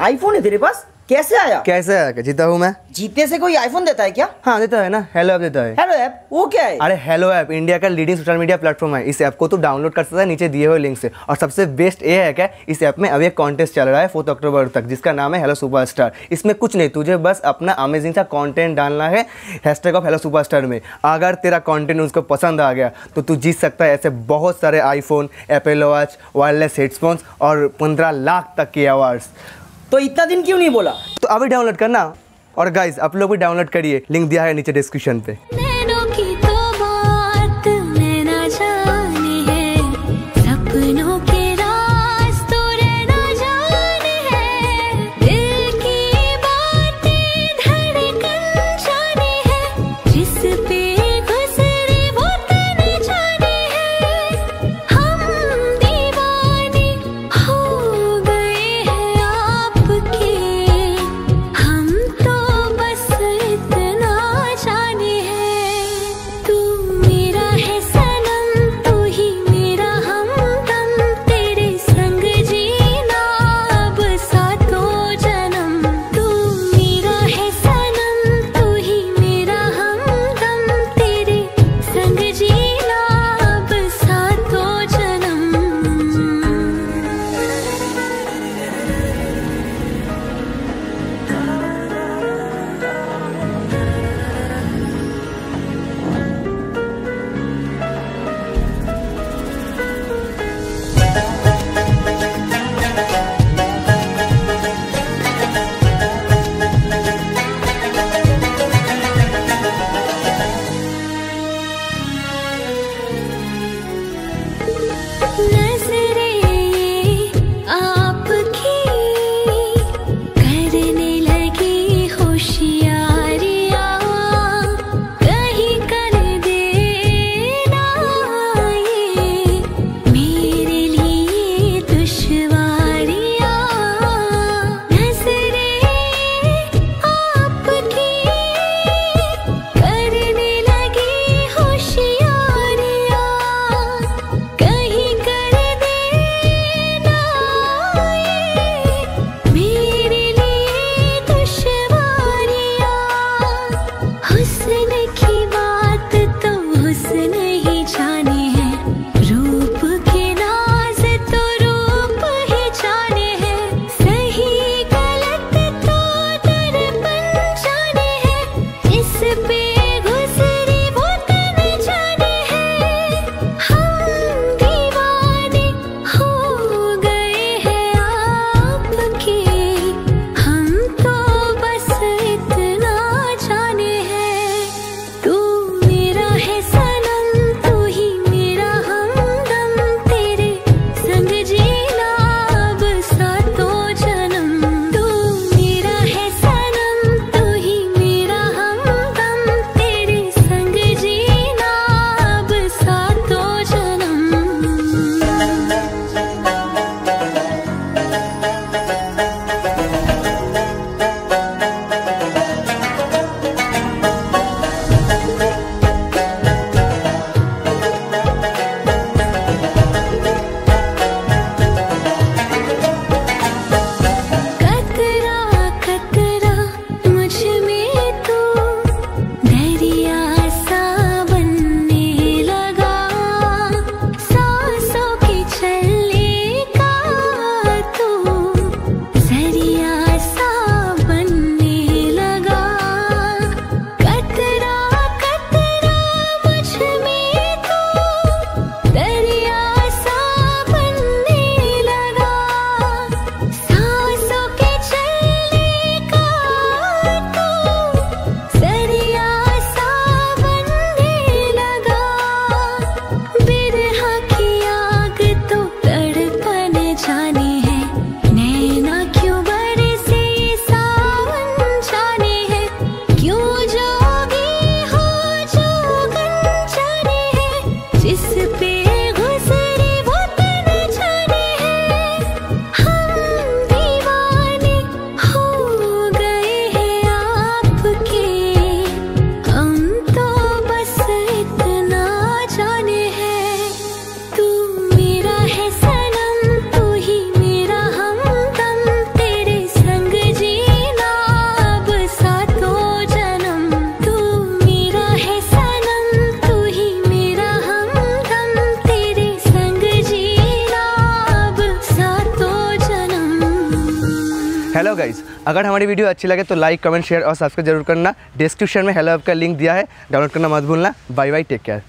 IPhone है तेरे पास? कैसे आया? कैसे आया? जीता हूँ मैं। जीतने से कोई आईफोन देता है क्या? हाँ देता है ना। हेलो ऐप देता है। हेलो ऐप वो क्या है? अरे हेलो ऐप इंडिया का लीडिंग सोशल मीडिया प्लेटफॉर्म है। इस ऐप को तू डाउनलोड कर सकता है नीचे दिए हुए लिंक से। और सबसे बेस्ट ये है क्या इस ऐप में अभी एक कॉन्टेस्ट चल रहा है फोर्थ अक्टूबर तक जिसका नाम है हेलो सुपर इसमें कुछ नहीं तुझे बस अपना अमेजिंग सा कॉन्टेंट डालना है हैशटैग ऑफ़ हेलो सुपर में। अगर तेरा कॉन्टेंट उसको पसंद आ गया तो तू जीत सकता है ऐसे बहुत सारे iPhone Apple watch wireless headphones और पंद्रह लाख तक के अवार्ड्स तो इतना दिन क्यों नहीं बोला? तो अभी डाउनलोड करना। और गाइज़ आप लोग भी डाउनलोड करिए। लिंक दिया है नीचे डिस्क्रिप्शन पे। गाइज़ अगर हमारी वीडियो अच्छी लगे तो लाइक कमेंट शेयर और सब्सक्राइब ज़रूर करना। डिस्क्रिप्शन में हेलो ऐप का लिंक दिया है। डाउनलोड करना मत भूलना। Bye bye take care